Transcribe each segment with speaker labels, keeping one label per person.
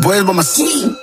Speaker 1: Boys by my side.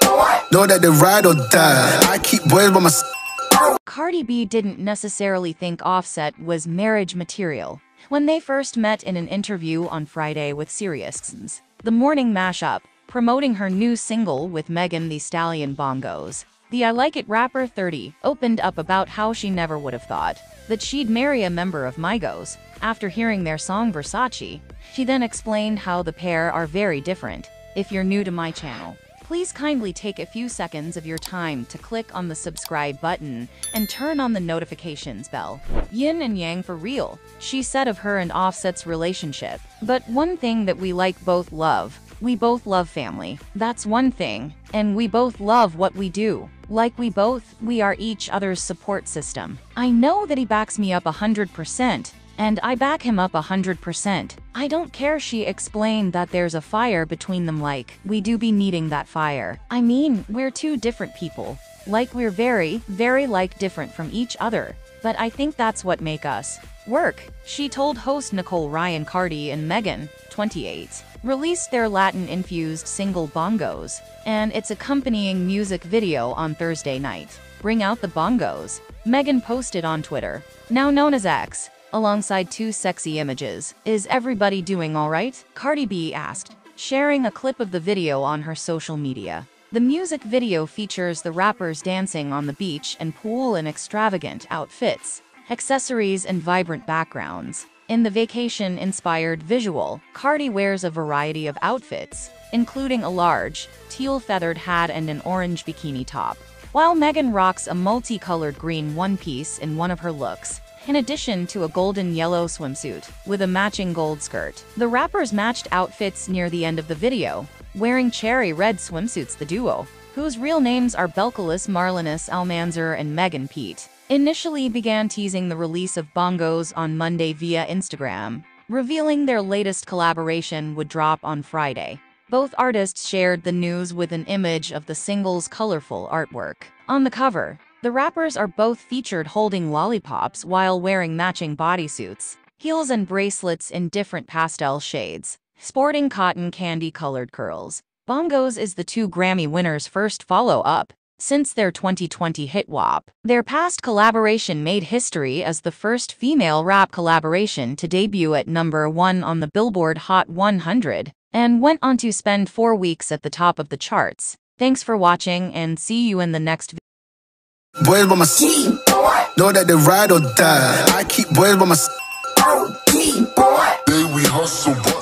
Speaker 1: Know that they ride or die. I keep boys by my side.
Speaker 2: Cardi B didn't necessarily think Offset was marriage material when they first met in an interview on Friday with Sirius. The morning mashup, promoting her new single with Megan Thee Stallion Bongos. The I Like It rapper 30 opened up about how she never would have thought that she'd marry a member of Migos after hearing their song Versace. She then explained how the pair are very different. If you're new to my channel, please kindly take a few seconds of your time to click on the subscribe button and turn on the notifications bell. Yin and yang for real, she said of her and Offset's relationship. But one thing that we like both love, we both love family. That's one thing. And we both love what we do. Like we both, we are each other's support system. I know that he backs me up 100%, and I back him up 100%. I don't care she explained that there's a fire between them like, we do be needing that fire. I mean, we're two different people. Like we're very, very like different from each other. But I think that's what make us work. She told host Nicole Ryan Cardi and Megan, 28, released their Latin-infused single Bongos, and its accompanying music video on Thursday night. Bring out the bongos. Megan posted on Twitter, now known as X, alongside two sexy images. Is everybody doing alright? Cardi B asked, sharing a clip of the video on her social media. The music video features the rappers dancing on the beach and pool in extravagant outfits, accessories, and vibrant backgrounds. In the vacation-inspired visual, Cardi wears a variety of outfits, including a large, teal-feathered hat and an orange bikini top, while Megan rocks a multicolored green one-piece in one of her looks, in addition to a golden yellow swimsuit, with a matching gold skirt. The rappers matched outfits near the end of the video, wearing cherry red swimsuits the duo, whose real names are Belcalis Marlenis Almanzar and Megan Pete, initially began teasing the release of Bongos on Monday via Instagram, revealing their latest collaboration would drop on Friday. Both artists shared the news with an image of the single's colorful artwork. On the cover, the rappers are both featured holding lollipops while wearing matching bodysuits, heels and bracelets in different pastel shades, sporting cotton candy-colored curls. Bongos is the two Grammy winners' first follow-up since their 2020 hit WAP. Their past collaboration made history as the first female rap collaboration to debut at number one on the Billboard Hot 100 and went on to spend four weeks at the top of the charts. Thanks for watching and see you in the next video.
Speaker 1: Boys by my side. Know that they ride or die. I keep boys by my side.
Speaker 3: Day we hustle, we